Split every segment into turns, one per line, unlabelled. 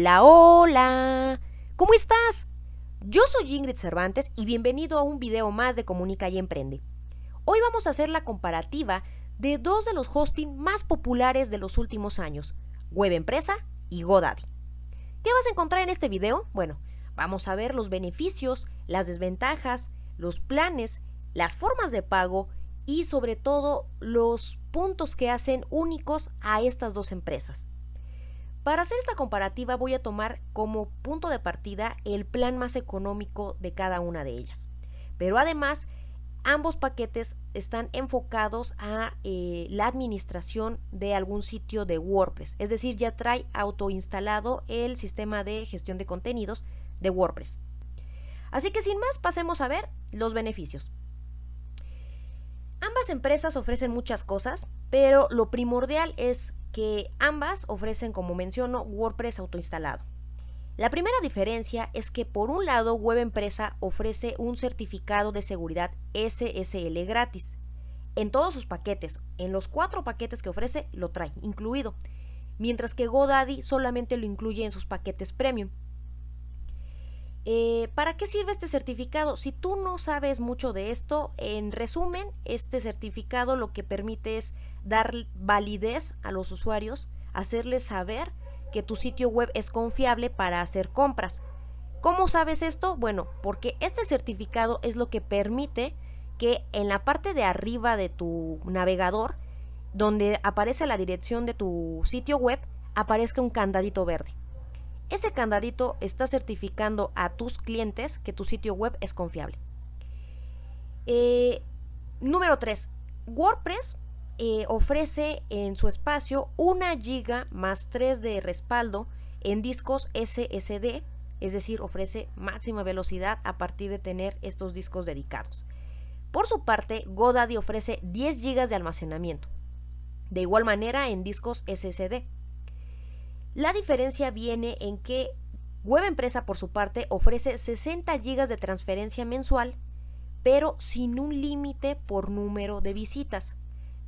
Hola, hola. ¿Cómo estás? Yo soy Ingrid Cervantes y bienvenido a un video más de Comunica y Emprende. Hoy vamos a hacer la comparativa de dos de los hosting más populares de los últimos años, Web Empresa y GoDaddy. ¿Qué vas a encontrar en este video? Bueno, vamos a ver los beneficios, las desventajas, los planes, las formas de pago y sobre todo los puntos que hacen únicos a estas dos empresas. Para hacer esta comparativa voy a tomar como punto de partida el plan más económico de cada una de ellas. Pero además, ambos paquetes están enfocados a eh, la administración de algún sitio de WordPress. Es decir, ya trae autoinstalado el sistema de gestión de contenidos de WordPress. Así que sin más, pasemos a ver los beneficios. Ambas empresas ofrecen muchas cosas, pero lo primordial es que ambas ofrecen, como menciono, WordPress autoinstalado. La primera diferencia es que por un lado Web Empresa ofrece un certificado de seguridad SSL gratis. En todos sus paquetes, en los cuatro paquetes que ofrece, lo trae incluido, mientras que GoDaddy solamente lo incluye en sus paquetes premium. Eh, ¿Para qué sirve este certificado? Si tú no sabes mucho de esto, en resumen, este certificado lo que permite es dar validez a los usuarios, hacerles saber que tu sitio web es confiable para hacer compras. ¿Cómo sabes esto? Bueno, porque este certificado es lo que permite que en la parte de arriba de tu navegador, donde aparece la dirección de tu sitio web, aparezca un candadito verde. Ese candadito está certificando a tus clientes que tu sitio web es confiable. Eh, número 3. WordPress eh, ofrece en su espacio una giga más 3 de respaldo en discos SSD, es decir, ofrece máxima velocidad a partir de tener estos discos dedicados. Por su parte, GoDaddy ofrece 10 GB de almacenamiento, de igual manera en discos SSD. La diferencia viene en que Web Empresa, por su parte, ofrece 60 GB de transferencia mensual, pero sin un límite por número de visitas,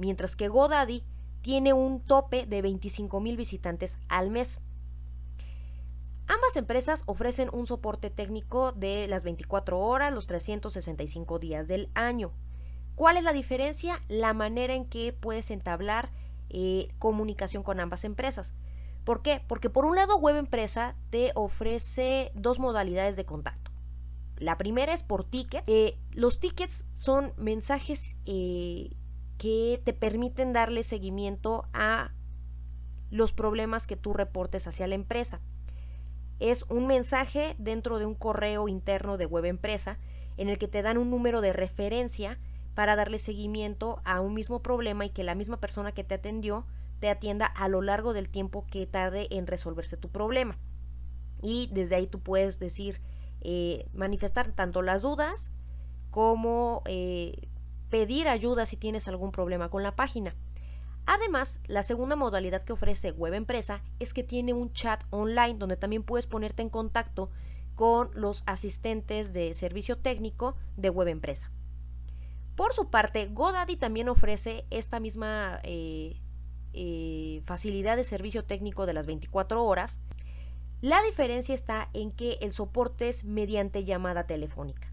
mientras que GoDaddy tiene un tope de 25.000 visitantes al mes. Ambas empresas ofrecen un soporte técnico de las 24 horas, los 365 días del año. ¿Cuál es la diferencia? La manera en que puedes entablar eh, comunicación con ambas empresas. ¿Por qué? Porque por un lado Web Empresa te ofrece dos modalidades de contacto. La primera es por tickets. Eh, los tickets son mensajes eh, que te permiten darle seguimiento a los problemas que tú reportes hacia la empresa. Es un mensaje dentro de un correo interno de Web Empresa en el que te dan un número de referencia para darle seguimiento a un mismo problema y que la misma persona que te atendió te atienda a lo largo del tiempo que tarde en resolverse tu problema. Y desde ahí tú puedes decir, eh, manifestar tanto las dudas como eh, pedir ayuda si tienes algún problema con la página. Además, la segunda modalidad que ofrece Web Empresa es que tiene un chat online donde también puedes ponerte en contacto con los asistentes de servicio técnico de Web Empresa. Por su parte, GoDaddy también ofrece esta misma eh, eh, facilidad de servicio técnico de las 24 horas. La diferencia está en que el soporte es mediante llamada telefónica.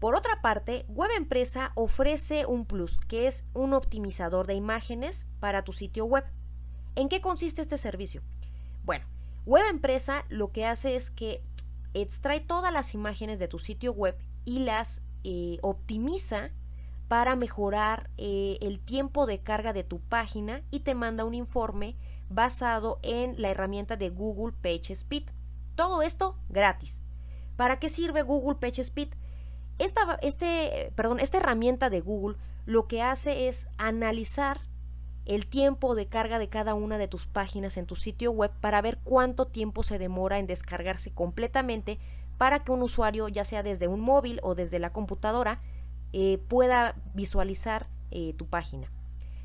Por otra parte, Web Empresa ofrece un plus, que es un optimizador de imágenes para tu sitio web. ¿En qué consiste este servicio? Bueno, Web Empresa lo que hace es que extrae todas las imágenes de tu sitio web y las eh, optimiza para mejorar eh, el tiempo de carga de tu página y te manda un informe basado en la herramienta de Google PageSpeed. Todo esto gratis. ¿Para qué sirve Google PageSpeed? Esta, este, perdón, esta herramienta de Google lo que hace es analizar el tiempo de carga de cada una de tus páginas en tu sitio web para ver cuánto tiempo se demora en descargarse completamente para que un usuario, ya sea desde un móvil o desde la computadora, eh, pueda visualizar eh, tu página.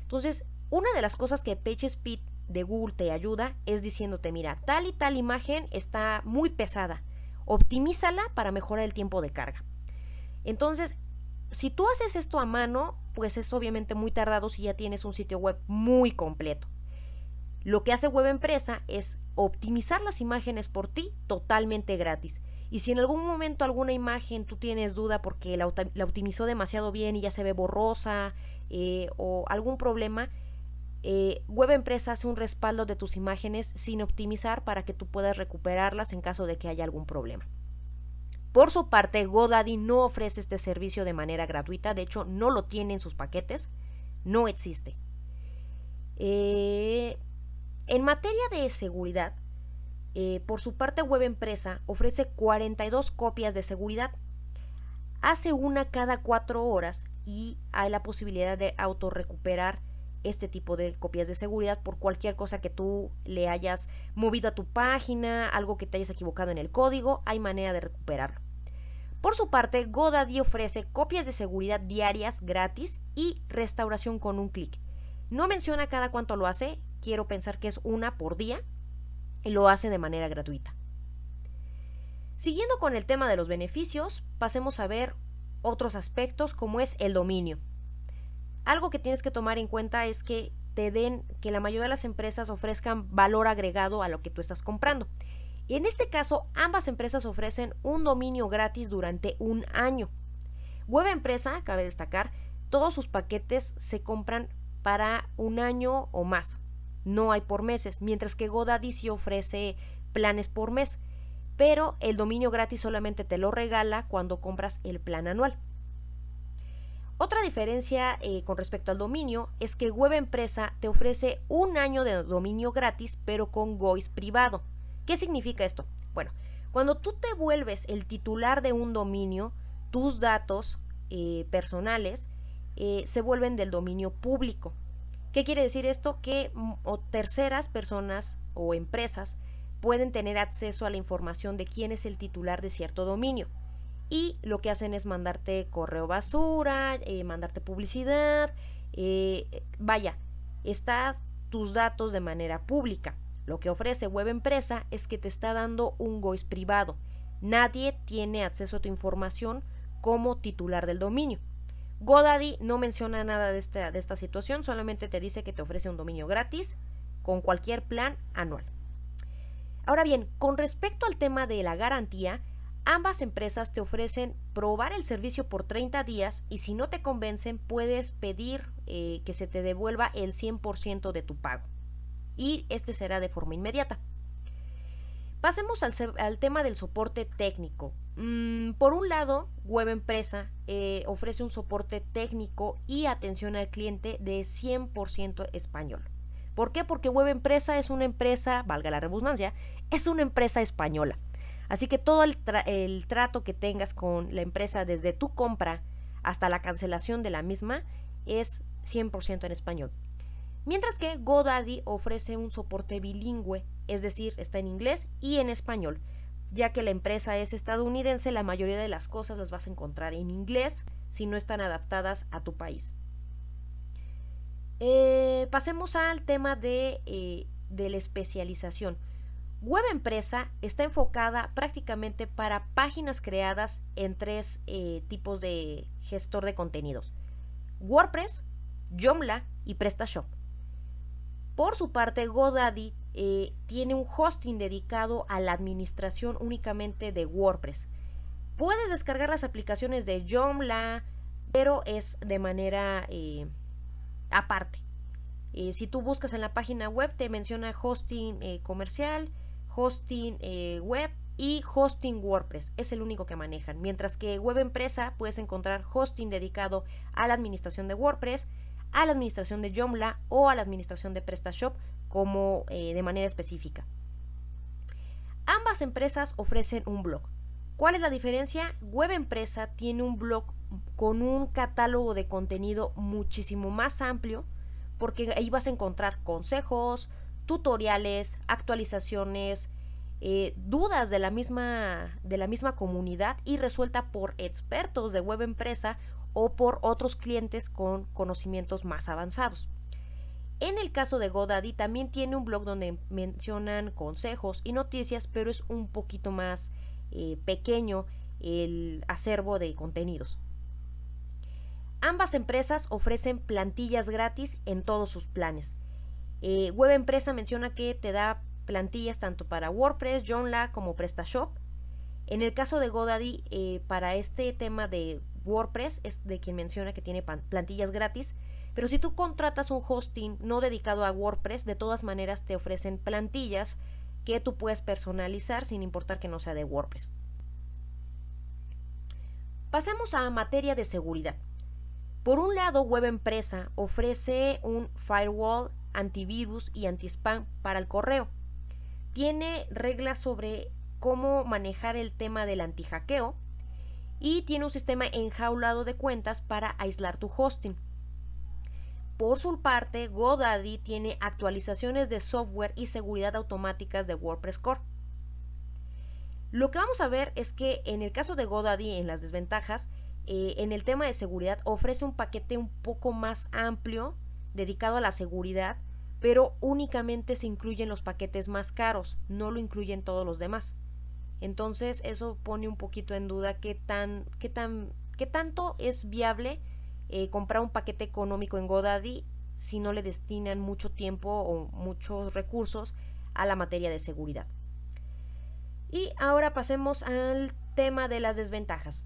Entonces, una de las cosas que PageSpeed de Google te ayuda es diciéndote, mira, tal y tal imagen está muy pesada, optimízala para mejorar el tiempo de carga. Entonces, si tú haces esto a mano, pues es obviamente muy tardado si ya tienes un sitio web muy completo. Lo que hace Web Empresa es optimizar las imágenes por ti totalmente gratis. Y si en algún momento alguna imagen tú tienes duda porque la, optimizó demasiado bien y ya se ve borrosa eh, o algún problema, eh, Web Empresa hace un respaldo de tus imágenes sin optimizar para que tú puedas recuperarlas en caso de que haya algún problema. Por su parte, GoDaddy no ofrece este servicio de manera gratuita, de hecho no lo tiene en sus paquetes, no existe. Eh, en materia de seguridad, eh, por su parte Web Empresa ofrece 42 copias de seguridad. Hace una cada cuatro horas y hay la posibilidad de autorrecuperar este tipo de copias de seguridad por cualquier cosa que tú le hayas movido a tu página, algo que te hayas equivocado en el código, hay manera de recuperarlo. Por su parte, GoDaddy ofrece copias de seguridad diarias gratis y restauración con un clic. No menciona cada cuánto lo hace, quiero pensar que es una por día, y lo hace de manera gratuita. Siguiendo con el tema de los beneficios, pasemos a ver otros aspectos como es el dominio. Algo que tienes que tomar en cuenta es que te den, que la mayoría de las empresas ofrezcan valor agregado a lo que tú estás comprando. Y en este caso, ambas empresas ofrecen un dominio gratis durante un año. Web Empresa, cabe destacar, todos sus paquetes se compran para un año o más no hay por meses, mientras que GoDaddy ofrece planes por mes, pero el dominio gratis solamente te lo regala cuando compras el plan anual. Otra diferencia eh, con respecto al dominio es que Web Empresa te ofrece un año de dominio gratis, pero con GOIS privado. ¿Qué significa esto? Bueno, cuando tú te vuelves el titular de un dominio, tus datos eh, personales eh, se vuelven del dominio público. ¿Qué quiere decir esto? Que mm, terceras personas o empresas pueden tener acceso a la información de quién es el titular de cierto dominio. Y lo que hacen es mandarte correo basura, eh, mandarte publicidad, vaya, estás tus datos de manera pública. Lo que ofrece Web Empresa es que te está dando un GOIS privado. Nadie tiene acceso a tu información como titular del dominio. GoDaddy no menciona nada de esta, situación, solamente te dice que te ofrece un dominio gratis con cualquier plan anual. Ahora bien, con respecto al tema de la garantía, ambas empresas te ofrecen probar el servicio por 30 días y si no te convencen puedes pedir eh, que se te devuelva el 100% de tu pago. Y este será de forma inmediata. Pasemos al, tema del soporte técnico. Mm, por un lado, Web Empresa eh, ofrece un soporte técnico y atención al cliente de 100% español. ¿Por qué? Porque Web Empresa es una empresa, valga la redundancia, es una empresa española. Así que todo el, el trato que tengas con la empresa desde tu compra hasta la cancelación de la misma es 100% en español. Mientras que GoDaddy ofrece un soporte bilingüe, es decir, está en inglés y en español. Ya que la empresa es estadounidense, la mayoría de las cosas las vas a encontrar en inglés si no están adaptadas a tu país. Eh, pasemos al tema de, eh, de la especialización. Web Empresa está enfocada prácticamente para páginas creadas en tres eh, tipos de gestor de contenidos. WordPress, Joomla y PrestaShop. Por su parte, GoDaddy eh, tiene un hosting dedicado a la administración únicamente de WordPress. Puedes descargar las aplicaciones de Joomla, pero es de manera eh, aparte. Eh, si tú buscas en la página web, te menciona hosting comercial, hosting web y hosting WordPress. Es el único que manejan. Mientras que web empresa puedes encontrar hosting dedicado a la administración de WordPress, a la administración de Joomla o a la administración de PrestaShop como eh, de manera específica. Ambas empresas ofrecen un blog. ¿Cuál es la diferencia? Web Empresa tiene un blog con un catálogo de contenido muchísimo más amplio porque ahí vas a encontrar consejos, tutoriales, actualizaciones, eh, dudas de la, misma, de la misma comunidad y resuelta por expertos de web empresa o por otros clientes con conocimientos más avanzados. En el caso de GoDaddy también tiene un blog donde mencionan consejos y noticias, pero es un poquito más eh, pequeño el acervo de contenidos. Ambas empresas ofrecen plantillas gratis en todos sus planes. Eh, Web Empresa menciona que te da plantillas tanto para WordPress, Joomla como PrestaShop. En el caso de GoDaddy, eh, para este tema de WordPress, es de quien menciona que tiene plantillas gratis. Pero si tú contratas un hosting no dedicado a WordPress, de todas maneras te ofrecen plantillas que tú puedes personalizar sin importar que no sea de WordPress. Pasemos a materia de seguridad. Por un lado, Web Empresa ofrece un firewall, antivirus y anti-spam para el correo. Tiene reglas sobre cómo manejar el tema del anti-hackeo y tiene un sistema enjaulado de cuentas para aislar tu hosting. Por su parte, GoDaddy tiene actualizaciones de software y seguridad automáticas de WordPress Core. Lo que vamos a ver es que en el caso de GoDaddy, en las desventajas, eh, en el tema de seguridad ofrece un paquete un poco más amplio dedicado a la seguridad, pero únicamente se incluyen los paquetes más caros, no lo incluyen todos los demás. Entonces eso pone un poquito en duda qué tan, qué tan, qué tanto es viable eh, comprar un paquete económico en GoDaddy si no le destinan mucho tiempo o muchos recursos a la materia de seguridad. Y ahora pasemos al tema de las desventajas.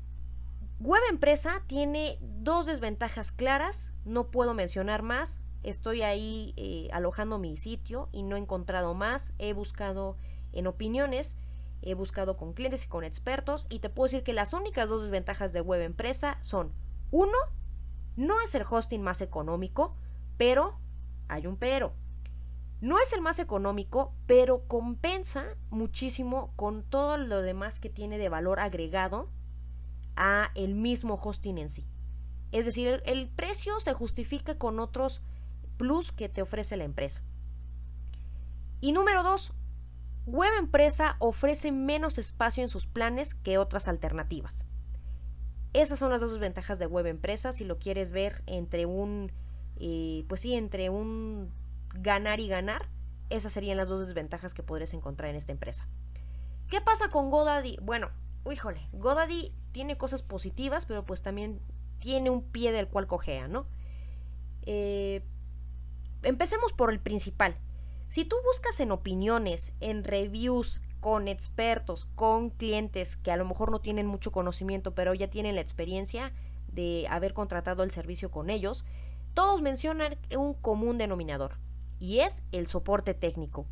Web Empresa tiene dos desventajas claras, no puedo mencionar más, estoy ahí eh, alojando mi sitio y no he encontrado más, he buscado en opiniones, he buscado con clientes y con expertos y te puedo decir que las únicas dos desventajas de Web Empresa son, uno, no es el hosting más económico, pero hay un pero. No es el más económico, pero compensa muchísimo con todo lo demás que tiene de valor agregado a el mismo hosting en sí. Es decir, el, precio se justifica con otros plus que te ofrece la empresa. Y número dos, Web Empresa ofrece menos espacio en sus planes que otras alternativas. Esas son las dos ventajas de Web Empresa. Si lo quieres ver entre un, eh, pues sí, entre un ganar y ganar, esas serían las dos desventajas que podrías encontrar en esta empresa. ¿Qué pasa con GoDaddy? Bueno, híjole, GoDaddy tiene cosas positivas, pero pues también tiene un pie del cual cojea, ¿no? Eh, empecemos por el principal. Si tú buscas en opiniones, en reviews, con expertos, con clientes que a lo mejor no tienen mucho conocimiento, pero ya tienen la experiencia de haber contratado el servicio con ellos, todos mencionan un común denominador, y es el soporte técnico.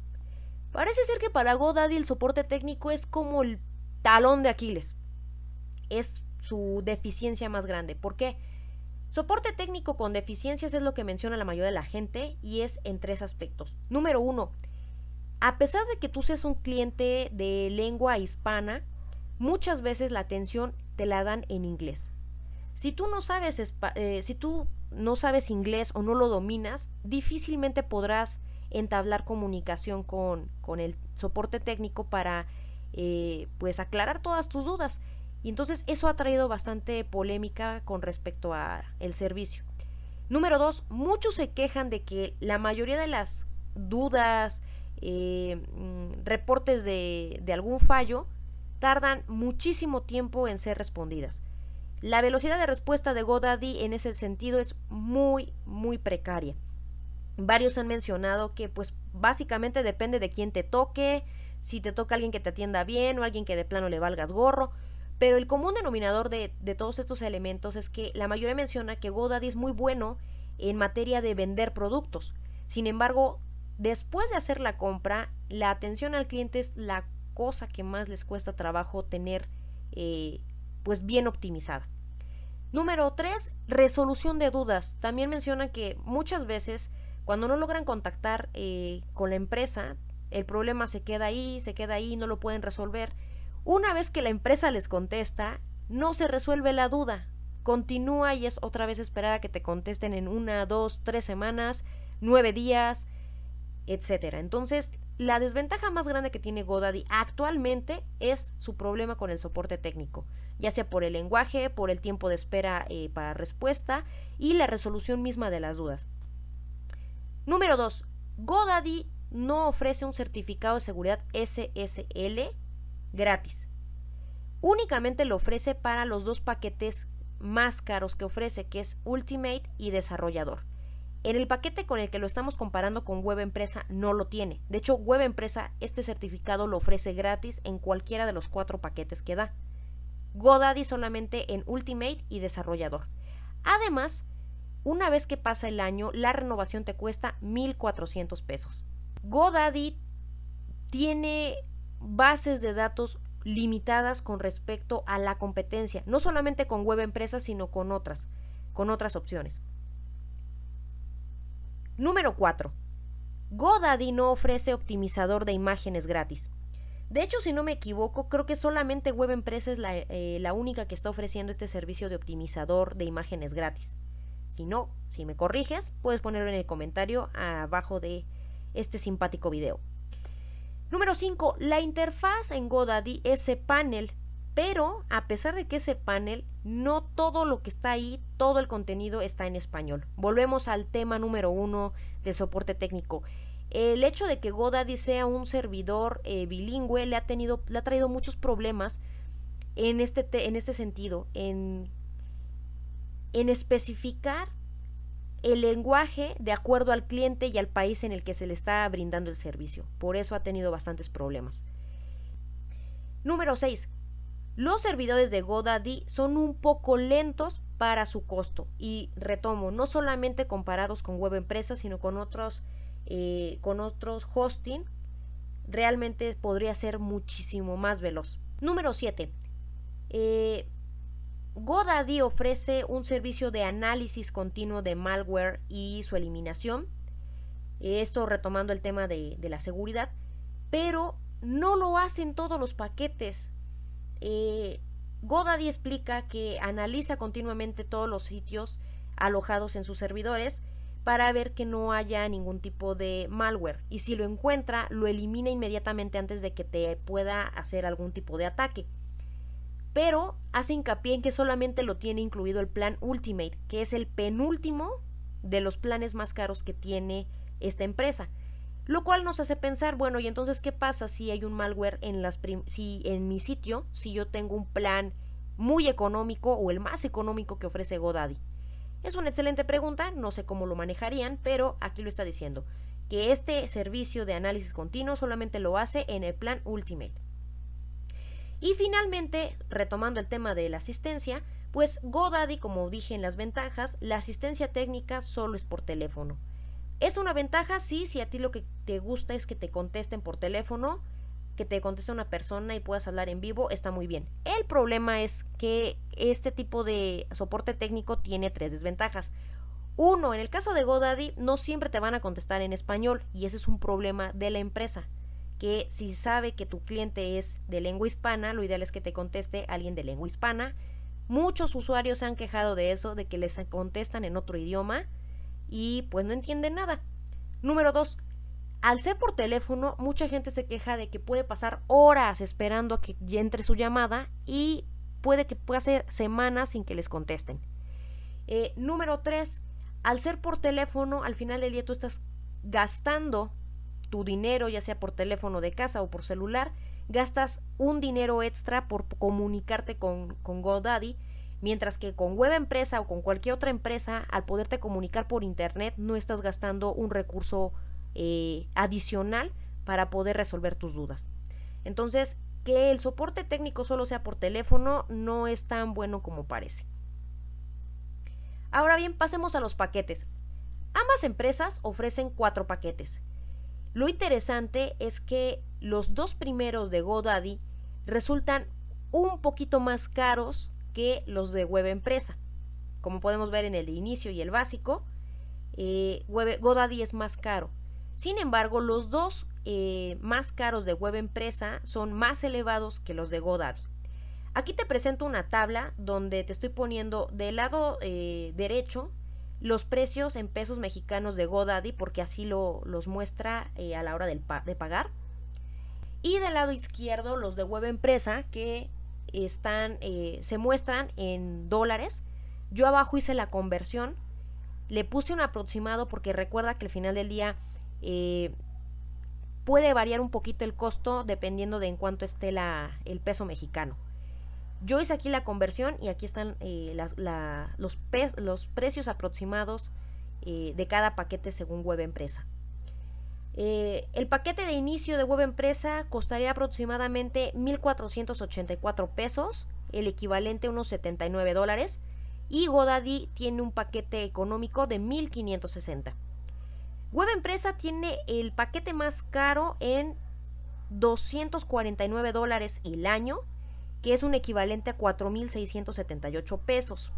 Parece ser que para GoDaddy el soporte técnico es como el talón de Aquiles. Es su deficiencia más grande. ¿Por qué? Soporte técnico con deficiencias es lo que menciona la mayoría de la gente y es en tres aspectos. Número uno, a pesar de que tú seas un cliente de lengua hispana, muchas veces la atención te la dan en inglés. Si tú no sabes, eh, si tú no sabes inglés o no lo dominas, difícilmente podrás entablar comunicación con, el soporte técnico para eh, pues aclarar todas tus dudas. Y entonces eso ha traído bastante polémica con respecto a el servicio. Número dos, muchos se quejan de que la mayoría de las dudas, eh, mm, reportes de, de algún fallo tardan muchísimo tiempo en ser respondidas. La velocidad de respuesta de GoDaddy en ese sentido es muy, muy precaria. Varios han mencionado que pues básicamente depende de quién te toque, si te toca alguien que te atienda bien o alguien que de plano le valgas gorro. Pero el común denominador de, todos estos elementos es que la mayoría menciona que GoDaddy es muy bueno en materia de vender productos. Sin embargo, Después de hacer la compra, la atención al cliente es la cosa que más les cuesta trabajo tener eh, pues bien optimizada. Número 3, resolución de dudas. También menciona que muchas veces cuando no logran contactar eh, con la empresa, el problema se queda ahí, se queda ahí, no lo pueden resolver. Una vez que la empresa les contesta, no se resuelve la duda. Continúa y es otra vez esperar a que te contesten en una, dos, tres semanas, nueve días, etcétera. Entonces, la desventaja más grande que tiene GoDaddy actualmente es su problema con el soporte técnico, ya sea por el lenguaje, por el tiempo de espera eh, para respuesta y la resolución misma de las dudas. Número 2. GoDaddy no ofrece un certificado de seguridad SSL gratis. Únicamente lo ofrece para los dos paquetes más caros que ofrece, que es Ultimate y Desarrollador. En el paquete con el que lo estamos comparando con Web Empresa no lo tiene. De hecho, Web Empresa este certificado lo ofrece gratis en cualquiera de los cuatro paquetes que da. GoDaddy solamente en Ultimate y Desarrollador. Además, una vez que pasa el año, la renovación te cuesta 1.400 pesos. GoDaddy tiene bases de datos limitadas con respecto a la competencia, no solamente con web empresas, sino con otras, con otras opciones. Número 4. GoDaddy no ofrece optimizador de imágenes gratis. De hecho, si no me equivoco, creo que solamente Web Empresa es la, eh, la, única que está ofreciendo este servicio de optimizador de imágenes gratis. Si no, si me corriges, puedes ponerlo en el comentario abajo de este simpático video. Número 5. La interfaz en GoDaddy es panel, pero a pesar de que ese panel, no todo lo que está ahí, todo el contenido está en español. Volvemos al tema número 1 del soporte técnico. El hecho de que GoDaddy sea un servidor eh, bilingüe le ha, tenido, le ha traído muchos problemas en este, en este sentido, en, en especificar el lenguaje de acuerdo al cliente y al país en el que se le está brindando el servicio. Por eso ha tenido bastantes problemas. Número 6. Los servidores de GoDaddy son un poco lentos para su costo. Y retomo, no solamente comparados con web empresas, sino con otros, eh, con otros hosting, realmente podría ser muchísimo más veloz. Número 7. GoDaddy ofrece un servicio de análisis continuo de malware y su eliminación. Esto retomando el tema de, la seguridad, pero no lo hacen todos los paquetes. Eh, GoDaddy explica que analiza continuamente todos los sitios alojados en sus servidores para ver que no haya ningún tipo de malware y si lo encuentra lo elimina inmediatamente antes de que te pueda hacer algún tipo de ataque pero hace hincapié en que solamente lo tiene incluido el plan Ultimate, que es el penúltimo de los planes más caros que tiene esta empresa. Lo cual nos hace pensar, bueno, y entonces qué pasa si hay un malware en las si en mi sitio, si yo tengo un plan muy económico o el más económico que ofrece GoDaddy. Es una excelente pregunta, no sé cómo lo manejarían, pero aquí lo está diciendo, que este servicio de análisis continuo solamente lo hace en el plan Ultimate. Y finalmente, retomando el tema de la asistencia, pues GoDaddy, como dije en las ventajas, la asistencia técnica solo es por teléfono. Es una ventaja, sí, si a ti lo que te gusta es que te contesten por teléfono, que te conteste una persona y puedas hablar en vivo, está muy bien. El problema es que este tipo de soporte técnico tiene tres desventajas. Uno, en el caso de GoDaddy, no siempre te van a contestar en español y ese es un problema de la empresa que si sabe que tu cliente es de lengua hispana, lo ideal es que te conteste alguien de lengua hispana. Muchos usuarios se han quejado de eso, de que les contestan en otro idioma y pues no entienden nada. Número dos, al ser por teléfono, mucha gente se queja de que puede pasar horas esperando a que entre su llamada y puede que pueda ser semanas sin que les contesten. Eh, número tres, al ser por teléfono, al final del día tú estás gastando tu dinero, ya sea por teléfono de casa o por celular, gastas un dinero extra por comunicarte con, con GoDaddy, mientras que con web empresa o con cualquier otra empresa, al poderte comunicar por internet, no estás gastando un recurso eh, adicional para poder resolver tus dudas. Entonces, que el soporte técnico solo sea por teléfono no es tan bueno como parece. Ahora bien, pasemos a los paquetes. Ambas empresas ofrecen cuatro paquetes. Lo interesante es que los dos primeros de GoDaddy resultan un poquito más caros que los de Web Empresa. Como podemos ver en el de inicio y el básico, eh, GoDaddy es más caro. Sin embargo, los dos eh, más caros de Web Empresa son más elevados que los de GoDaddy. Aquí te presento una tabla donde te estoy poniendo del lado eh, derecho los precios en pesos mexicanos de GoDaddy, porque así lo, los muestra eh, a la hora de pagar. Y del lado izquierdo los de web empresa que están, eh, se muestran en dólares. Yo abajo hice la conversión, le puse un aproximado porque recuerda que al final del día eh, puede variar un poquito el costo dependiendo de en cuánto esté la, el peso mexicano. Yo hice aquí la conversión y aquí están eh, los, precios aproximados eh, de cada paquete según Web Empresa. Eh, el paquete de inicio de Web Empresa costaría aproximadamente 1.484 pesos, el equivalente a unos 79 dólares, y GoDaddy tiene un paquete económico de 1.560. Web Empresa tiene el paquete más caro en 249 dólares el año, que es un equivalente a 4.678 pesos.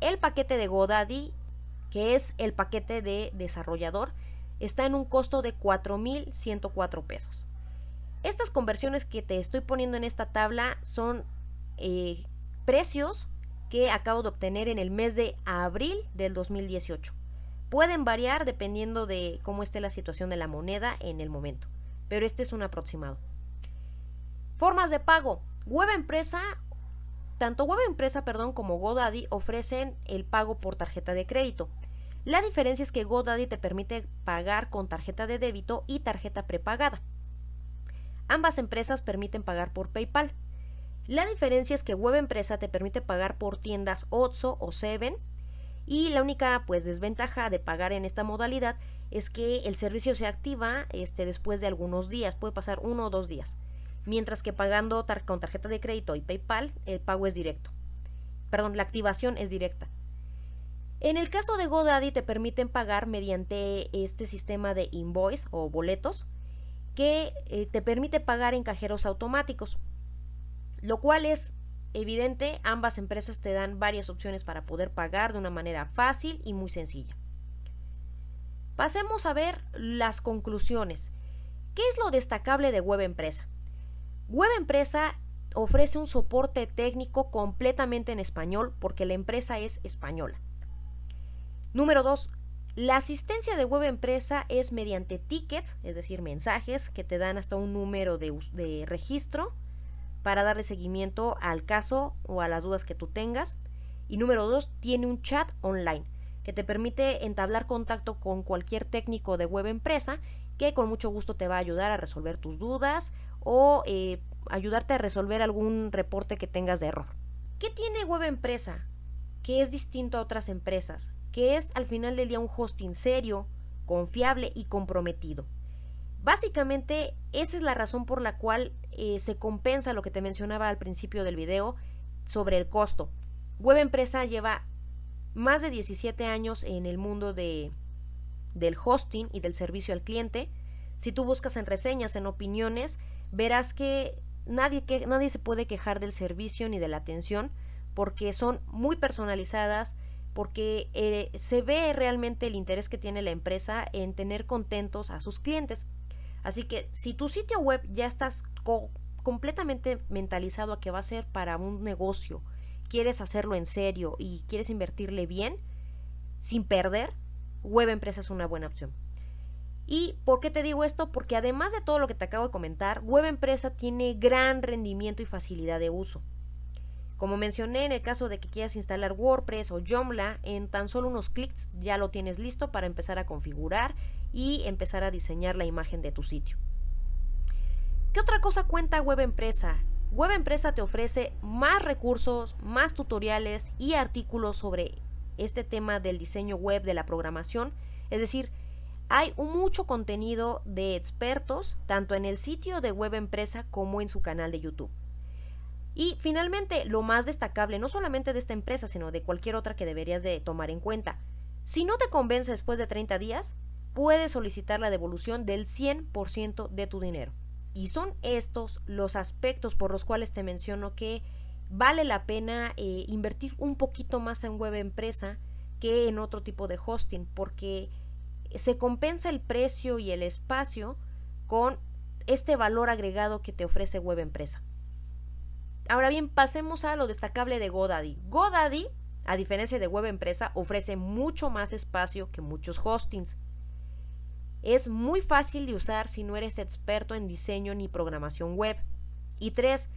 El paquete de GoDaddy, que es el paquete de desarrollador, está en un costo de 4.104 pesos. Estas conversiones que te estoy poniendo en esta tabla son eh, precios que acabo de obtener en el mes de abril del 2018. Pueden variar dependiendo de cómo esté la situación de la moneda en el momento, pero este es un aproximado. Formas de pago. Web Empresa, tanto Web Empresa perdón, como GoDaddy ofrecen el pago por tarjeta de crédito. La diferencia es que GoDaddy te permite pagar con tarjeta de débito y tarjeta prepagada. Ambas empresas permiten pagar por PayPal. La diferencia es que Web Empresa te permite pagar por tiendas Otso o Seven y la única pues desventaja de pagar en esta modalidad es que el servicio se activa este, después de algunos días, puede pasar uno o dos días, mientras que pagando con tarjeta de crédito y PayPal el pago es directo. Perdón, la activación es directa. En el caso de GoDaddy te permiten pagar mediante este sistema de invoice o boletos que eh, te permite pagar en cajeros automáticos, lo cual es evidente, ambas empresas te dan varias opciones para poder pagar de una manera fácil y muy sencilla. Pasemos a ver las conclusiones. ¿Qué es lo destacable de Web Empresa? Web Empresa ofrece un soporte técnico completamente en español porque la empresa es española. Número 2. La asistencia de web empresa es mediante tickets, es decir, mensajes que te dan hasta un número de, registro para darle seguimiento al caso o a las dudas que tú tengas. Y número 2, tiene un chat online que te permite entablar contacto con cualquier técnico de web empresa que con mucho gusto te va a ayudar a resolver tus dudas o eh, ayudarte a resolver algún reporte que tengas de error. ¿Qué tiene web empresa? Que es distinto a otras empresas que es al final del día un hosting serio, confiable y comprometido. Básicamente, esa es la razón por la cual eh, se compensa lo que te mencionaba al principio del video sobre el costo. Web Empresa lleva más de 17 años en el mundo de, del hosting y del servicio al cliente. Si tú buscas en reseñas, en opiniones, verás que nadie, que, nadie se puede quejar del servicio ni de la atención porque son muy personalizadas, porque eh, se ve realmente el interés que tiene la empresa en tener contentos a sus clientes. Así que si tu sitio web ya estás completamente mentalizado a que va a ser para un negocio, quieres hacerlo en serio y quieres invertirle bien, sin perder, Web Empresa es una buena opción. ¿Y por qué te digo esto? Porque además de todo lo que te acabo de comentar, Web Empresa tiene gran rendimiento y facilidad de uso. Como mencioné, en el caso de que quieras instalar WordPress o Joomla, en tan solo unos clics ya lo tienes listo para empezar a configurar y empezar a diseñar la imagen de tu sitio. ¿Qué otra cosa cuenta Web Empresa? Web Empresa te ofrece más recursos, más tutoriales y artículos sobre este tema del diseño web, de la programación. Es decir, hay mucho contenido de expertos tanto en el sitio de Web Empresa como en su canal de YouTube. Y finalmente, lo más destacable, no solamente de esta empresa, sino de cualquier otra que deberías de tomar en cuenta. Si no te convence después de 30 días, puedes solicitar la devolución del 100% de tu dinero. Y son estos los aspectos por los cuales te menciono que vale la pena eh, invertir un poquito más en web empresa que en otro tipo de hosting, porque se compensa el precio y el espacio con este valor agregado que te ofrece web empresa. Ahora bien, pasemos a lo destacable de GoDaddy. GoDaddy, a diferencia de Web Empresa, ofrece mucho más espacio que muchos hostings. Es muy fácil de usar si no eres experto en diseño ni programación web. Y tres,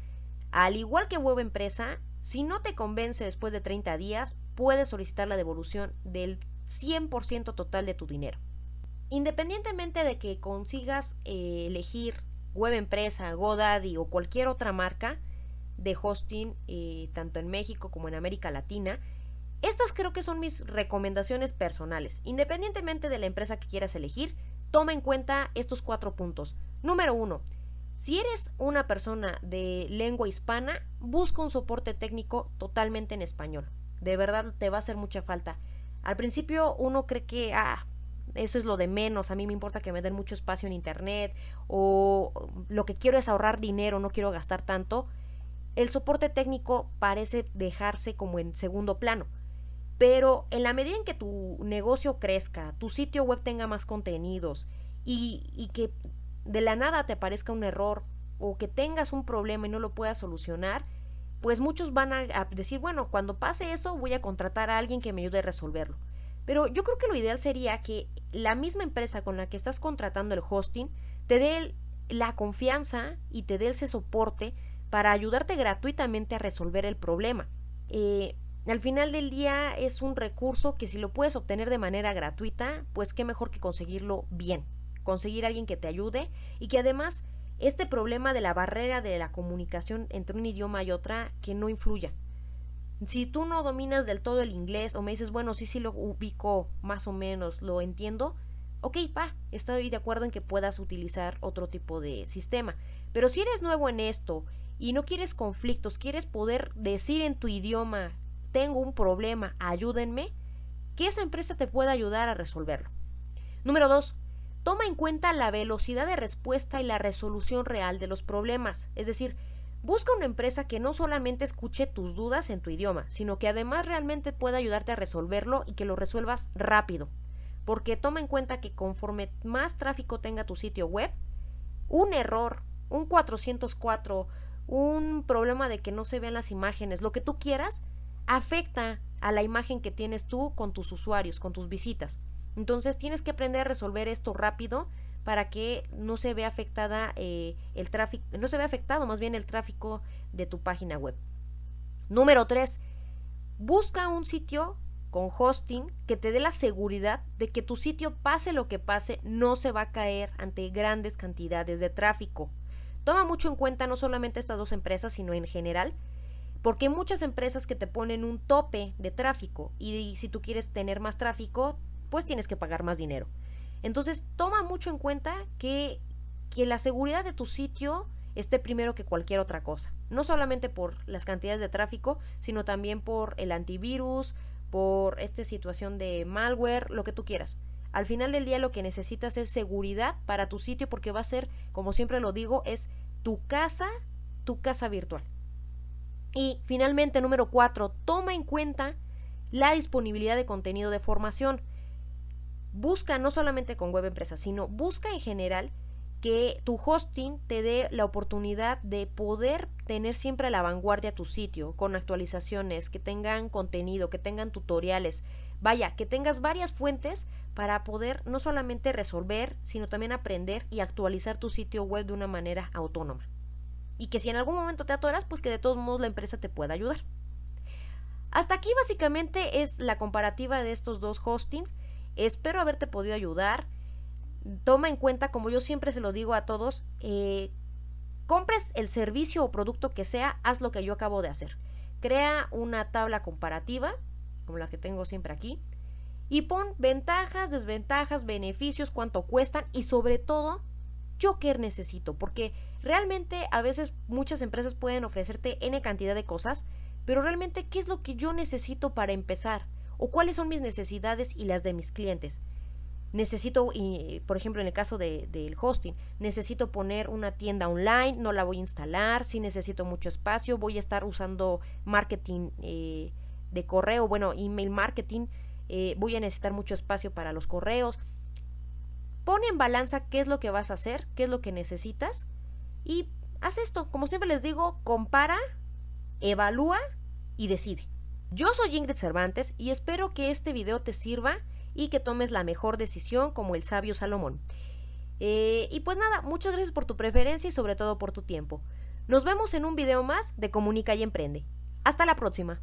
al igual que Web Empresa, si no te convence después de 30 días, puedes solicitar la devolución del 100% total de tu dinero. Independientemente de que consigas eh, elegir Web Empresa, GoDaddy o cualquier otra marca, de hosting eh, tanto en México como en América Latina, Estas creo que son mis recomendaciones personales. Independientemente de la empresa que quieras elegir, toma en cuenta estos cuatro puntos. Número uno, si eres una persona de lengua hispana, busca un soporte técnico totalmente en español. De verdad te va a hacer mucha falta. Al principio uno cree que, ah, eso es lo de menos, a mí me importa que me den mucho espacio en internet o lo que quiero es ahorrar dinero, no quiero gastar tanto. El soporte técnico parece dejarse como en segundo plano. Pero en la medida en que tu negocio crezca, tu sitio web tenga más contenidos y, y que de la nada te aparezca un error o que tengas un problema y no lo puedas solucionar, pues muchos van a, decir, bueno, cuando pase eso voy a contratar a alguien que me ayude a resolverlo. Pero yo creo que lo ideal sería que la misma empresa con la que estás contratando el hosting te dé la confianza y te dé ese soporte para ayudarte gratuitamente a resolver el problema. Eh, al final del día es un recurso que si lo puedes obtener de manera gratuita, pues qué mejor que conseguirlo bien, conseguir alguien que te ayude y que además este problema de la barrera de la comunicación entre un idioma y otra que no influya. Si tú no dominas del todo el inglés o me dices, bueno, sí, sí lo ubico más o menos, lo entiendo, ok, pa, estoy de acuerdo en que puedas utilizar otro tipo de sistema. Pero si eres nuevo en esto y no quieres conflictos, quieres poder decir en tu idioma, tengo un problema, ayúdenme, que esa empresa te pueda ayudar a resolverlo. Número dos, toma en cuenta la velocidad de respuesta y la resolución real de los problemas. Es decir, busca una empresa que no solamente escuche tus dudas en tu idioma, sino que además realmente pueda ayudarte a resolverlo y que lo resuelvas rápido. Porque toma en cuenta que conforme más tráfico tenga tu sitio web, un error, un 404, un problema de que no se vean las imágenes, lo que tú quieras, afecta a la imagen que tienes tú con tus usuarios, con tus visitas. Entonces tienes que aprender a resolver esto rápido para que no se vea afectada eh, el tráfico, no se vea afectado más bien el tráfico de tu página web. Número 3. Busca un sitio con hosting que te dé la seguridad de que tu sitio, pase lo que pase, no se va a caer ante grandes cantidades de tráfico. Toma mucho en cuenta no solamente estas dos empresas, sino en general, porque muchas empresas que te ponen un tope de tráfico y si tú quieres tener más tráfico, pues tienes que pagar más dinero. Entonces, toma mucho en cuenta que, que la seguridad de tu sitio esté primero que cualquier otra cosa. No solamente por las cantidades de tráfico, sino también por el antivirus, por esta situación de malware, lo que tú quieras. Al final del día lo que necesitas es seguridad para tu sitio porque va a ser, como siempre lo digo, es tu casa, tu casa virtual. Y finalmente, número cuatro, toma en cuenta la disponibilidad de contenido de formación busca no solamente con web empresa, sino busca en general que tu hosting te dé la oportunidad de poder tener siempre a la vanguardia tu sitio con actualizaciones, que tengan contenido, que tengan tutoriales. Vaya, que tengas varias fuentes para poder no solamente resolver, sino también aprender y actualizar tu sitio web de una manera autónoma. Y que si en algún momento te atoras, pues que de todos modos la empresa te pueda ayudar. Hasta aquí básicamente es la comparativa de estos dos hostings. Espero haberte podido ayudar. Toma en cuenta, como yo siempre se lo digo a todos, eh, compres el servicio o producto que sea, haz lo que yo acabo de hacer. Crea una tabla comparativa, como la que tengo siempre aquí, y pon ventajas, desventajas, beneficios, cuánto cuestan y sobre todo, yo qué necesito, porque realmente a veces muchas empresas pueden ofrecerte n cantidad de cosas, pero realmente qué es lo que yo necesito para empezar o cuáles son mis necesidades y las de mis clientes. Necesito, por ejemplo, en el caso del hosting, necesito poner una tienda online, no la voy a instalar, si necesito mucho espacio, voy a estar usando marketing eh, de correo, bueno, email marketing, eh, voy a necesitar mucho espacio para los correos. Pone en balanza qué es lo que vas a hacer, qué es lo que necesitas y haz esto. Como siempre les digo, compara, evalúa y decide. Yo soy Ingrid Cervantes y espero que este video te sirva y que tomes la mejor decisión como el sabio Salomón. Eh, y pues nada, muchas gracias por tu preferencia y sobre todo por tu tiempo. Nos vemos en un video más de Comunica y Emprende. Hasta la próxima.